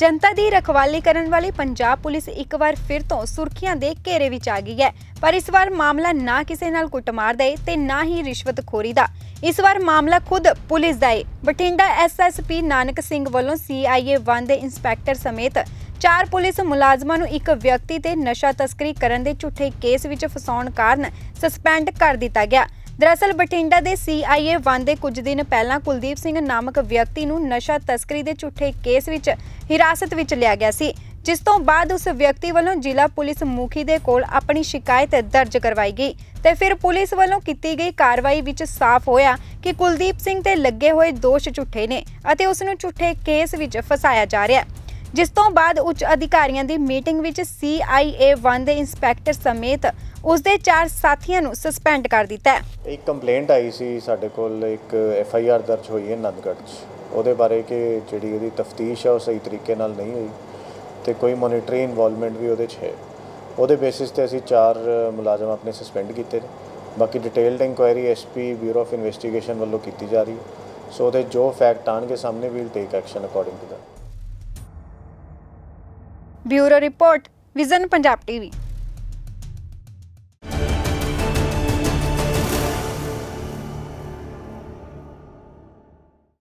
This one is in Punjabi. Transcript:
ਜਨਤਾ ਦੀ ਰਖਵਾਲੀ ਕਰਨ ਵਾਲੀ ਪੰਜਾਬ ਪੁਲਿਸ ਇੱਕ ਵਾਰ ਫਿਰ ਤੋਂ ਸੁਰਖੀਆਂ ਦੇ ਘੇਰੇ ਵਿੱਚ ਆ ਗਈ ਹੈ। ਪਰ ਇਸ ਵਾਰ ਮਾਮਲਾ ਨਾ ਕਿਸੇ ਨਾਲ ਕੁੱਟਮਾਰ ਦਾ ਹੈ ਤੇ ਨਾ ਹੀ ਰਿਸ਼ਵਤਖੋਰੀ ਦਾ। ਇਸ ਵਾਰ ਮਾਮਲਾ ਖੁਦ ਪੁਲਿਸ ਦਾ ਏ। ਬਠਿੰਡਾ ਐਸਐਸਪੀ ਨਾਨਕ ਸਿੰਘ ਵੱਲੋਂ ਸੀਆਈਏ 1 ਦੇ ਇੰਸਪੈਕਟਰ ਸਮੇਤ ਚਾਰ ਪੁਲਿਸ ਮੁਲਾਜ਼ਮਾਂ ਨੂੰ ਇੱਕ ਵਿਅਕਤੀ ਤੇ ਨਸ਼ਾ ਤਸਕਰੀ ਕਰਨ ਦੇ ਝੂਠੇ ਕੇਸ ਵਿੱਚ ਫਸਾਉਣ ਕਾਰਨ ਸਸਪੈਂਡ ਕਰ ਦਿੱਤਾ ਗਿਆ। ਦਰਅਸਲ ਬਠਿੰਡਾ ਦੇ ਸੀਆਈਏ 1 ਦੇ ਕੁਝ ਦਿਨ ਪਹਿਲਾਂ ਕੁਲਦੀਪ ਸਿੰਘ ਨਾਮਕ ਵਿਅਕਤੀ ਨੂੰ ਨਸ਼ਾ ਤਸਕਰੀ ਦੇ ਝੂਠੇ ਕੇਸ ਵਿੱਚ ਹਿਰਾਸਤ ਵਿੱਚ ਲਿਆ ਗਿਆ ਸੀ, ਜਿਸ ਤੋਂ ਬਾਅਦ ਉਸ ਵਿਅਕਤੀ ਵੱਲੋਂ ਜ਼ਿਲ੍ਹਾ ਪੁਲਿਸ ਮੁਖੀ ਦੇ ਕੋਲ ਆਪਣੀ ਸ਼ਿਕਾਇਤ ਦਰਜ ਕਰਵਾਈ ਗਈ ਤੇ ਫਿਰ ਪੁਲਿਸ ਵੱਲੋਂ ਕੀਤੀ ਗਈ ਕਾਰਵਾਈ ਵਿੱਚ ਸਾਫ਼ ਹੋਇਆ ਕਿ ਕੁਲਦੀਪ ਸਿੰਘ ਤੇ ਲੱਗੇ ਹੋਏ ਦੋਸ਼ ਝੂਠੇ ਨੇ ਅਤੇ ਉਸ ਨੂੰ ਝੂਠੇ ਕੇਸ ਵਿੱਚ ਫਸਾਇਆ ਜਾ ਰਿਹਾ ਹੈ। ਜਿਸ ਤੋਂ ਬਾਅਦ ਉੱਚ ਅਧਿਕਾਰੀਆਂ ਦੀ ਮੀਟਿੰਗ ਵਿੱਚ CIA 1 ਦੇ ਇੰਸਪੈਕਟਰ ਸਮੇਤ ਉਸ ਦੇ ਚਾਰ ਸਾਥੀਆਂ ਨੂੰ ਸਸਪੈਂਡ ਕਰ ਦਿੱਤਾ ਹੈ। ਇੱਕ ਕੰਪਲੇਂਟ ਆਈ ਸੀ ਸਾਡੇ ਕੋਲ, ਇੱਕ ਐਫ ਆਈ ਆਰ ਦਰਜ ਹੋਈ ਹੈ ਨੰਦਗੜ੍ਹ 'ਚ। ਉਹਦੇ ਬਾਰੇ ਕਿ ਜਿਹੜੀ ਉਹਦੀ ਤਫਤੀਸ਼ ਹੈ ਉਹ ਸਹੀ ਤਰੀਕੇ ਨਾਲ ਨਹੀਂ ਹੋਈ ਤੇ ਕੋਈ ਮੋਨੀਟਰੀ ਇਨਵੋਲਵਮੈਂਟ ਵੀ ਉਹਦੇ 'ਚ ਹੈ। ਉਹਦੇ ਬੇਸਿਸ ਤੇ ਅਸੀਂ ਚਾਰ ਮੁਲਾਜ਼ਮ ਆਪਣੇ ਸਸਪੈਂਡ ਕੀਤੇ ਨੇ। ਬਾਕੀ detailed inquiry SP bureau of investigation ਵੱਲੋਂ ਕੀਤੀ ਜਾ ਰਹੀ ਹੈ। ਸੋ ਉਹਦੇ ਜੋ ਫੈਕਟ ਆਣਗੇ ਸਾਹਮਣੇ will take action according to the bureau report vision Punjab TV.